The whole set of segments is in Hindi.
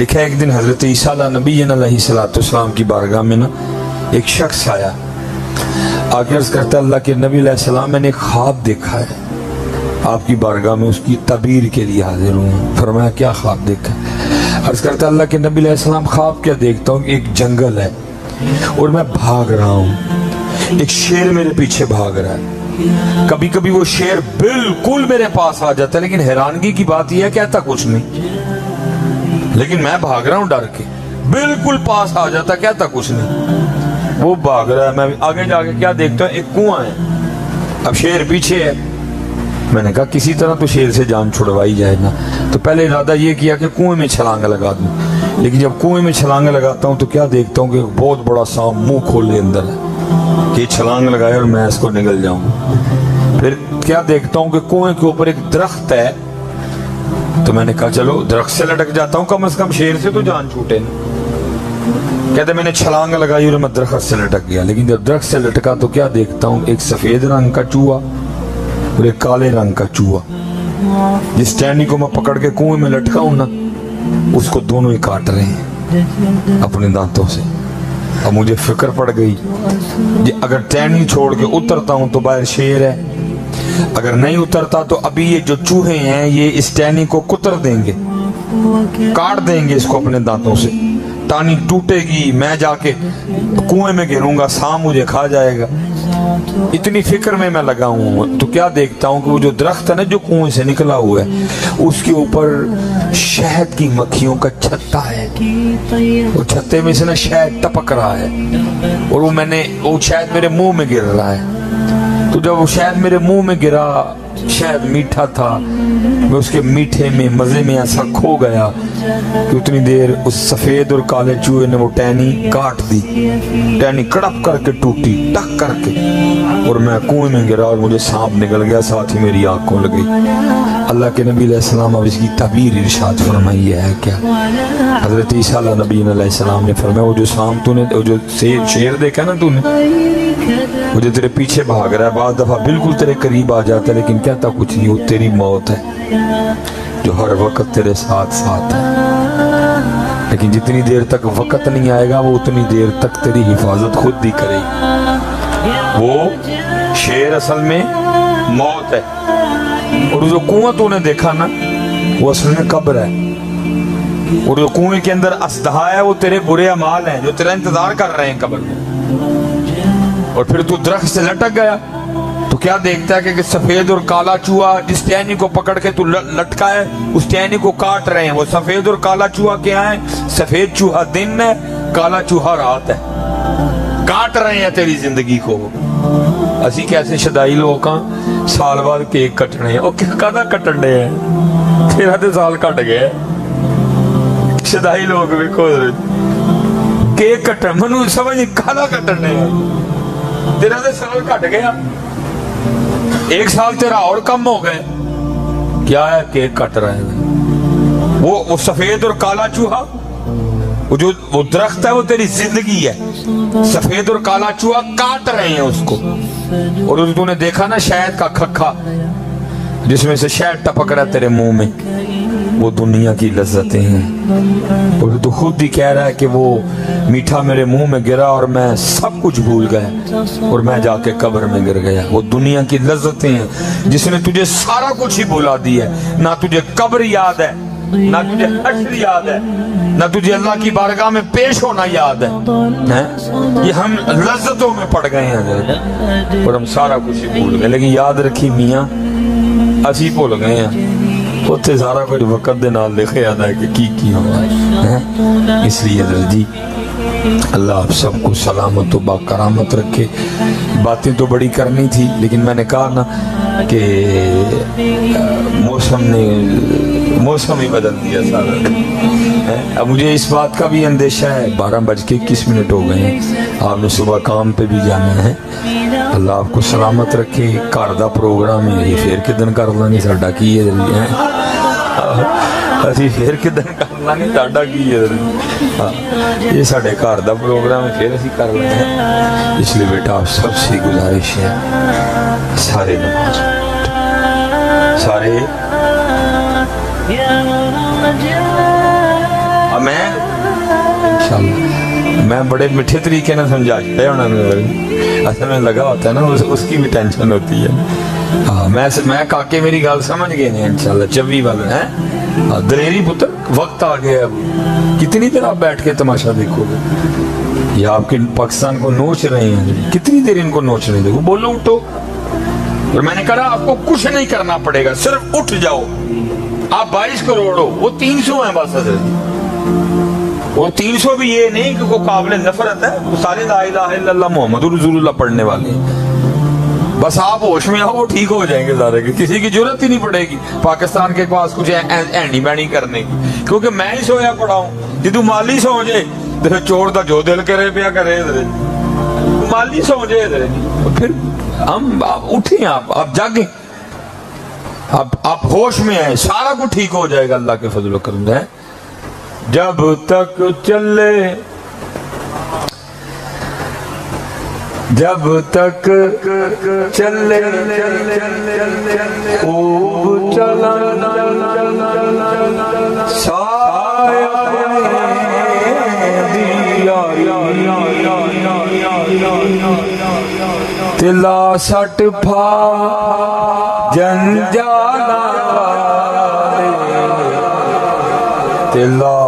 लिखा एक दिन हज़रत ईसा नबी सलाम की बारगाह में ना, एक शख्स आया। आके अर्ज़ करता अल्लाह के नबी सलाम, मैंने ख्वाब देखा है। आपकी बारगाह में उसकी तबीर के लिए हाजिर हूँ। फरमाया, क्या ख्वाब देखा? अर्ज़ करता अल्लाह के नबी सलाम, ख्वाब क्या देखता हूँ? एक जंगल है और मैं भाग रहा हूँ। एक शेर मेरे पीछे भाग रहा है। कभी कभी वो शेर बिल्कुल मेरे पास आ जाता है, लेकिन हैरानगी की बात यह है कहता कुछ नहीं। लेकिन मैं भाग रहा हूँ डर के। बिल्कुल पास आ जाता, कहता कुछ नहीं। वो भाग रहा है, मैं आगे जाके क्या देखता हूँ? एक कुआँ है। अब शेर पीछे है। मैंने कहा, किसी तरह तो शेर से जान छुड़वाई जाए ना। तो पहले इरादा ये किया कि कुएँ में छलांग लगा दूँ। लेकिन जब कुएँ में छलांग लगाता हूँ तो क्या देखता हूँ कि बहुत बड़ा सांप मुँह खोले अंदर कि छलांग लगाए और मैं इसको निकल जाऊँ। फिर क्या देखता हूँ कि कुएँ के ऊपर एक दरख्त है तो मैंने कहा, चलो, दरख्त से लटक जाता हूँ, कम से कम शेर से तो जान छूटे कहते, मैंने छलांग लगाई और मैं दरख्त से लटक गया, लेकिन जब दरख्त से लटका तो क्या देखता हूँ? एक सफ़ेद रंग का चूहा और एक काले रंग का चूहा। जिस टहनी को मैं पकड़ के कुएँ में लटका हूँ ना, उसको दोनों ही काट रहे हैं, अपने दांतों से। अब मुझे फ़िक्र पड़ गई अगर टहनी छोड़ के उतरता हूँ तो बाहर शेर है अगर नहीं उतरता तो अभी ये जो चूहे हैं, ये इस टहनी को कुतर देंगे। काट देंगे इसको अपने दांतों से। टानी टूटेगी, मैं जाके कुएँ में गिरूँगा, सांप मुझे खा जाएगा। इतनी फ़िक्र में मैं लगा हूँ। तो क्या देखता हूँ कि वो जो दरख्त है ना, जो कुएँ से निकला हुआ है, उसके ऊपर शहद की मक्खियों का छत्ता है। वो छत्ते में से ना शहद टपक रहा है। और वो मैंने, वो शायद मेरे मुँह में गिर रहा है। तो जब वो शायद मेरे मुँह में गिरा शायद मीठा था। मैं उसके मीठे में, मज़े में ऐसा खो गया कि उतनी देर उस सफ़ेद और काले चूहे ने वो टहनी काट दी। टहनी कड़प करके टूटी, टक करके। और मैं कुएँ में गिरा और मुझे सांप निकल गया, साथ ही मेरी आँखों लगी। अल्लाह के नबी सलाम अब इसकी तबीर इरशाद फरमाई है क्या? हज़रत ईसा नबी सलाम ने फरमाया, वो जो सांप तूने, वो जो शेर देखा ना तूने, मुझे तेरे पीछे भाग रहा है बाद दफ़ा बिल्कुल तेरे करीब आ जाता है, लेकिन कहता, कुछ नहीं वो तेरी मौत है, जो हर वक्त तेरे साथ साथ है। लेकिन जितनी देर तक वक्त नहीं आएगा, वो उतनी देर तक तेरी हिफाजत खुद ही करेगी। वो शेर असल में मौत है। और जो कुआँ तूने देखा ना, वो असल में कब्र है। और जो कुएँ के अंदर असदहा है, वो तेरे बुरे अमाल हैं, जो तेरा इंतज़ार कर रहे हैं कब्र में। और फिर तू दरख्त से लटक गया तो क्या देखता है कि सफ़ेद और काला चूहा जिस टहनी को पकड़ के तू लटका है उस टहनी को काट रहे हैं? वो सफ़ेद और काला चूहा क्या है? सफ़ेद चूहा दिन है, काला चूहा रात है। काट रहे हैं तेरी ज़िंदगी को। असि कैसे शदाई लोग साल बाद केक कटने कदा कटने हैं? तेरा तो साल कट गए। शदाई लोग वेखो केक कटन, मनु समझ कदा कटने हैं। तेरा तो साल घट गया। एक साल तेरा और कम हो गए। क्या है केक कट रहे हैं? वो वो सफ़ेद और काला चूहा, वो जो, वो दरख्त है, वो तेरी ज़िंदगी है। सफ़ेद और काला चूहा काट रहे हैं उसको। और तूने देखा ना शहद का खखा, जिसमें से शहद टपक रहा है तेरे मुँह में। वो दुनिया की लज्जतें हैं। और तो खुद ही कह रहा है कि वो मीठा मेरे मुँह में गिरा और मैं सब कुछ भूल गया और मैं जाके कब्र में गिर गया। वो दुनिया की लज्जतें हैं। जिसने तुझे सारा कुछ ही भुला दिया है। ना तुझे कब्र याद है ना तुझे हश्र याद है ना तुझे अल्लाह की बारगाह में पेश होना याद है, है? ये हम लज्जतों में पड़ गए हैं। और हम सारा कुछ ही भूल गए। लेकिन याद रखी मियाँ असी भूल गए हैं। ਉੱਥੇ ਸਾਰਾ ਕੁਝ ਵਕਤ ਦੇ ਨਾਲ ਲਿਖਿਆ ਜਾਂਦਾ ਹੈ ਕਿ ਕੀ ਕੀ ਹੋਣਾ ਹੈ ਇਸ ਲਈ ਜੀ अल्लाह आप सबको सलामत बाकरामत रखे। बातें तो बड़ी करनी थी, लेकिन मैंने कहा ना कि मौसम ने, मौसम ही बदल दिया सारा। अब मुझे इस बात का भी अंदेशा है, बारह बज के इक्कीस मिनट हो गए हैं। आपने सुबह काम पे भी जाना है। अल्लाह आपको सलामत रखे। घर का प्रोग्राम है फिर किदन कर लेंगे साढ़ा की है? ਅਸੀਂ ਫੇਰ ਕਿਦਾਂ ਕਰ ਲਾਂਗੇ ਤੁਹਾਡਾ ਕੀ ਹੈ ਹਾਂ ਇਹ ਸਾਡੇ ਘਰ ਦਾ ਪ੍ਰੋਗਰਾਮ ਹੈ ਫਿਰ ਅਸੀਂ ਕਰ ਲੈਂਦੇ ਹਾਂ ਇਸ ਲਈ ਬੇਟਾ ਆਪ ਸਭ ਸੇ ਗੁਜ਼ਾਰਿਸ਼ ਹੈ ਸਾਰੇ ਨਮਾਜ਼ ਸਾਰੇ मैं इंशाल्लाह मैं बड़े मीठे तरीके से समझाते हैं उन्होंने असल में लगा होता है ना उस, उसकी भी टेंशन होती है हाँ मैं मैं काके मेरी गल समझ गए नहीं इंशाल्लाह चौबी वाले, हैं। दलेरी पुत्र, वक्त आ गया अब। कितनी देर आप बैठ के तमाशा देखोगे? ये आपके पाकिस्तान को नोच रहे हैं कितनी देर इनको नोच रहे देखो, बोलो, उठो। और मैंने कहा, आपको कुछ नहीं करना पड़ेगा, सिर्फ़ उठ जाओ। आप 22 करोड़ हो, वो 300 है बस वो 300 भी ये नहीं कि वो काबिल नफरत है, वो सारे मोहम्मद पढ़ने वाले बस आप होश में आओ, ठीक हो जाएँगे सारे। के किसी की ज़रूरत ही नहीं पड़ेगी। पाकिस्तान के पास कुछ एंडी बैनी करने की। क्योंकि मैं ही सोया पड़ा हूँ। जो माली सो जाए तो चोर का जो दिल करे पिया करे माली सो जाए फिर हम आप उठे आप आप जागे। आप आप होश में आए सारा कुछ ठीक हो जाएगा, अल्लाह के फजल करम जब तक चले जब तक चले खूब चला तिला सट फा जंजाला तिला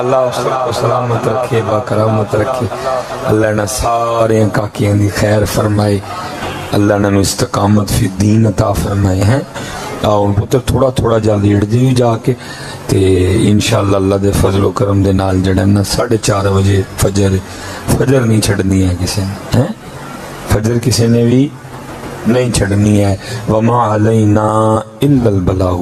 अल्लाह उसको सलामत रखे बामत रखे। अल्लाह ने सारे काकियाँ की खैर फरमाए अल्लाह ने इस्तकामत फिर दीन अता फरमाए हैं। आओ पुत्र थोड़ा थोड़ा जल्दी अड़दी जी जाके तो इन अल्लाह के फजलो करम के नाल जड़ा ना साढ़े चार बजे फजर फजर नहीं छड़नी है किसी ने, है? फजर किसी ने भी नहीं छड़नी है। वमा अल ना इल बलाऊ।